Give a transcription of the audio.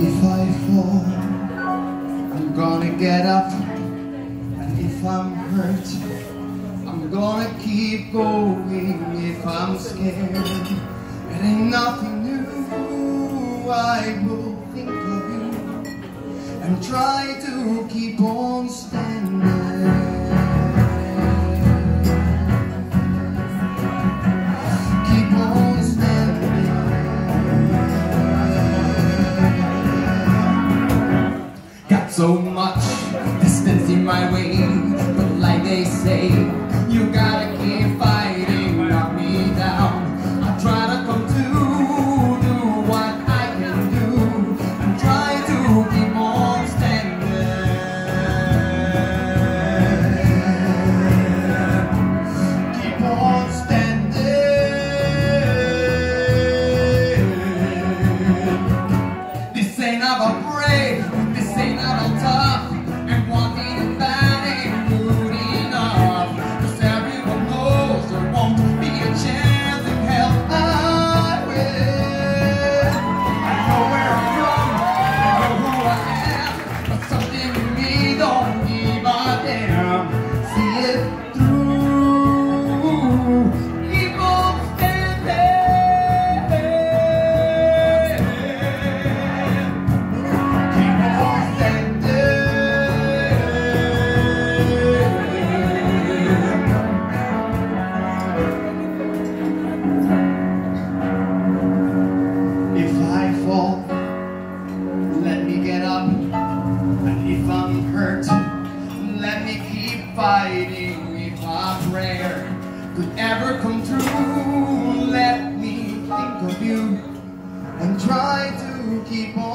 If I fall, I'm gonna get up. And if I'm hurt, I'm gonna keep going. If I'm scared, it ain't nothing new. I will think of you and try to keep on standing. So much distance in my way, but like they say, you gotta keep fighting, knock me down. I try to come to do what I can do, and try to keep on standing. Keep on standing. This ain't about fighting. If a prayer could ever come true, let me think of you and try to keep on.